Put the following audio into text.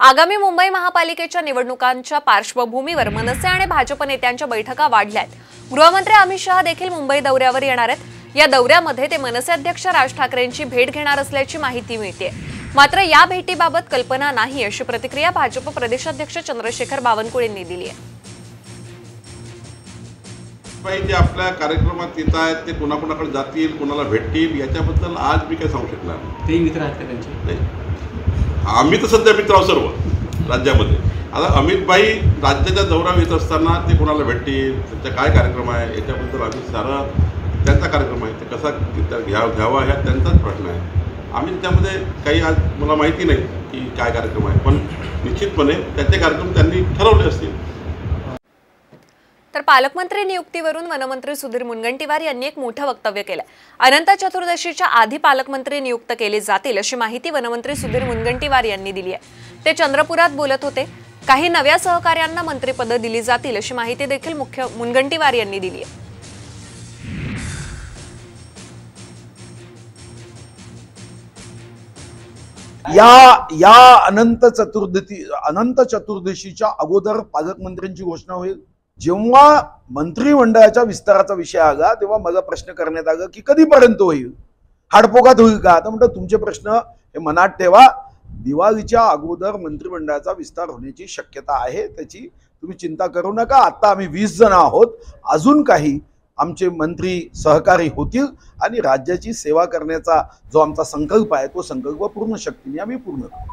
आगामी मुंबई महापालिकेच्या निवडणुकांच्या पार्श्वभूमीवर मनसे आणि भाजप नेत्यांच्या बैठका वाढल्यात. गृहमंत्री अमित शहा देखील मुंबई दौऱ्यावर येणार आहेत. या दौऱ्यामध्ये ते मनसे अध्यक्ष राज ठाकरेंची भेट घेणार असल्याची माहिती मिळते मात्र या भेटीबाबत कल्पना नाही अशी प्रतिक्रिया भाजप प्रदेशाध्यक्ष चंद्रशेखर बावनकुळेंनी दिली आहे. जे आपल्या कार्यक्रमात येत आहेत ते कोणाकोणाकडे जातील कोणाला भेटतील याच्याबद्दल आज मी काही सांगू शकणार नाही. तेही मित्र आहेत का त्यांचे? नाही. आम्ही तर सध्या मित्र सर्व राज्यामध्ये. आता अमित भाई राज्याच्या दौऱ्यावर येत असताना ते कोणाला भेटतील? त्यांचा काय कार्यक्रम आहे? याच्याबद्दल आम्ही सारा त्यांचा कार्यक्रम आहे. ते कसा त्या घ्या घ्यावा ह्या त्यांचाच प्रश्न आहे. आम्ही त्यामध्ये काही आज मला माहिती नाही की काय कार्यक्रम आहे. पण निश्चितपणे त्यांचे कार्यक्रम त्यांनी ठरवले असतील. तर पालकमंत्री नियुक्तीवरून वनमंत्री सुधीर मुनगंटीवार यांनी एक मोठं वक्तव्य केलं. अनंत चतुर्दशीच्या आधी पालकमंत्री नियुक्त केले जातील अशी माहिती वनमंत्री सुधीर मुनगंटीवार यांनी दिली आहे. ते चंद्रपुरात बोलत होते. काही नव्या सहकार्यांना मंत्रिपदं दिली जातील अशी माहिती देखील मुख्य मुनगंटीवार यांनी दिली आहे. या या अनंत चतुर्दशी अनंत चतुर्दशीच्या अगोदर पालकमंत्र्यांची घोषणा होईल. जेव्हा मंत्रिमंडळाच्या विस्ताराचा विषय आला तेव्हा मला प्रश्न करण्यात आला की कधीपर्यंत होईल? हाडपोकात होईल का? आता म्हणतात तुमचे प्रश्न हे मनात ठेवा. दिवाळीच्या अगोदर मंत्रिमंडळाचा विस्तार होण्याची शक्यता आहे त्याची तुम्ही चिंता करू नका. आता आम्ही वीस जण आहोत. अजून काही आमचे मंत्री सहकारी होतील आणि राज्याची सेवा करण्याचा जो आमचा संकल्प आहे तो संकल्प पूर्ण शक्तीने आम्ही पूर्ण करू.